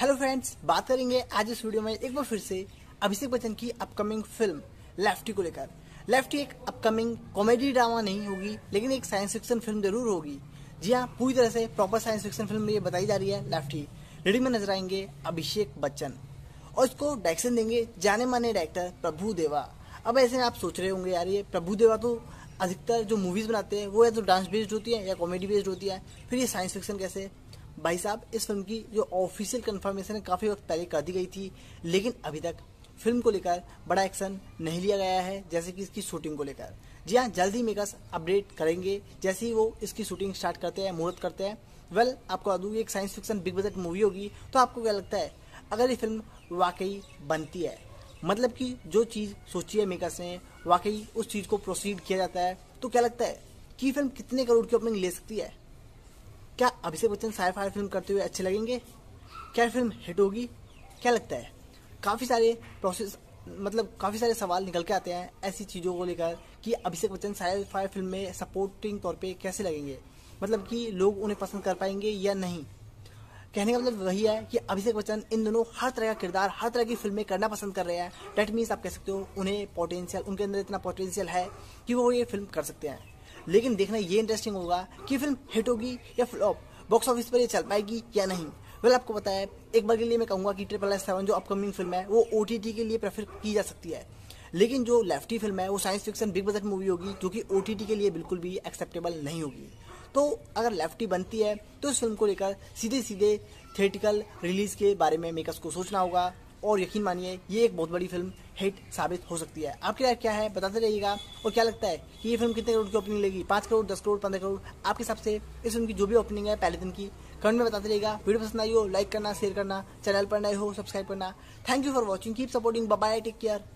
Hello friends बात करेंगे आज इस वीडियो में एक बार फिर से अभिषेक बच्चन की अपकमिंग फ़िल्म लेफ्टी को लेकर। लेफ्टी एक अपकमिंग कॉमेडी ड्रामा नहीं होगी, लेकिन एक साइंस फिक्शन फ़िल्म ज़रूर होगी। जी हाँ पूरी तरह से प्रॉपर साइंस फिक्शन फ़िल्म ये बताई जा रही है लेफ्टी रेडी में नज़र आएँगे अभिषेक बच्चन। और इसको डायरेक्शन देंगे जाने माने डायरेक्टर प्रभु देवा। अब ऐसे आप सोच रहे होंगे, यार ये प्रभु देवा तो अधिकतर जो मूवीज़ बनाते हैं, वो या तो डांस बेस्ड होती है या कॉमेडी बेस्ड होती है। फिर ये साइंस फिक्शन कैसे भाई साहब, इस फ़िल्म की जो ऑफिशियल कंफर्मेशन काफ़ी वक्त पहले कर दी गई थी, लेकिन अभी तक फ़िल्म को लेकर बड़ा एक्शन नहीं लिया गया है, जैसे कि इसकी शूटिंग को लेकर। जी हाँ जल्दी मेकर्स अपडेट करेंगे, जैसे ही वो इसकी शूटिंग स्टार्ट करते हैं, मुहूर्त करते हैं। वेल आपको बता दूँ एक science fiction big budget movie होगी तो आपको क्या लगता है, अगर ये फ़िल्म वाकई बनती है मतलब कि जो चीज़ सोची है मेकर्स ने, वाकई उस चीज़ को प्रोसीड किया जाता है तो क्या लगता है कि फ़िल्म कितने करोड़ की ओपनिंग ले सकती है? क्या Abhishek Bachchan sci fi film करते हुए अच्छे लगेंगे? क्या फ़िल्म हिट होगी? क्या लगता है? काफ़ी सारे प्रोसेस मतलब काफ़ी सारे सवाल निकल के आते हैं ऐसी चीज़ों को लेकर कि Abhishek Bachchan sci fi film में सपोर्टिंग तौर पे कैसे लगेंगे? मतलब कि लोग उन्हें पसंद कर पाएँगे या नहीं? कहने का मतलब वही है कि अभिषेक बच्चन इन दोनों हर तरह का किरदार, हर तरह की फ़िल्में करना पसंद कर रहे हैं। डेट मीन्स आप कह सकते हो उन्हें पोटेंशियल उनके अंदर इतना पोटेंशियल है कि वो ये फ़िल्म कर सकते हैं। लेकिन देखना ये इंटरेस्टिंग होगा कि फ़िल्म हिट होगी या फ्लॉप बॉक्स ऑफ़िस पर ये चल पाएगी या नहीं। वेल आपको पता है, एक बार के लिए मैं कहूँगा कि ट्रिपल एस सेवन जो अपकमिंग फ़िल्म है, वो ओटीटी के लिए प्रेफर की जा सकती है। लेकिन जो लेफ्टी फ़िल्म है, वो science fiction big budget movie होगी जो कि ओटीटी के लिए बिल्कुल भी एक्सेप्टेबल नहीं होगी। तो अगर लेफ्टी बनती है तो इस फ़िल्म को लेकर सीधे सीधे थिएटिकल रिलीज़ के बारे में मेकर्स को सोचना होगा। और यकीन मानिए, ये एक बहुत बड़ी फ़िल्म हिट साबित हो सकती है। आपकी राय क्या है, बताते रहिएगा। और क्या लगता है कि ये फ़िल्म कितने करोड़ की ओपनिंग लेगी? पाँच करोड़, दस करोड़, पंद्रह करोड़? आपके हिसाब से इस फ़िल्म की जो भी ओपनिंग है पहले दिन की कमेंट में बताते रहिएगा। वीडियो पसंद आई हो लाइक करना शेयर करना चैनल पर नए हो सब्सक्राइब करना। Thank you for watching keep supporting bye take care